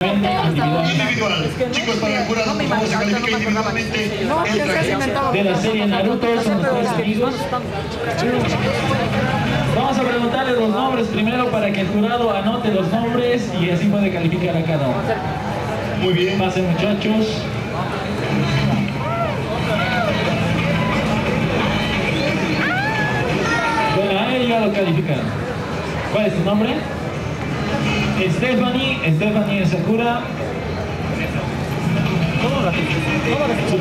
Individual. Chicos, para el jurado, por favor, se califica individualmente el traje. de la serie Naruto, son tres amigos. Vamos a preguntarle los nombres primero para que el jurado anote los nombres y así puede calificar a cada uno. Muy bien. Pasen muchachos. Bueno, a él ya lo calificaron. ¿Cuál es tu nombre? Stephanie, Stephanie これはどの楽器ですか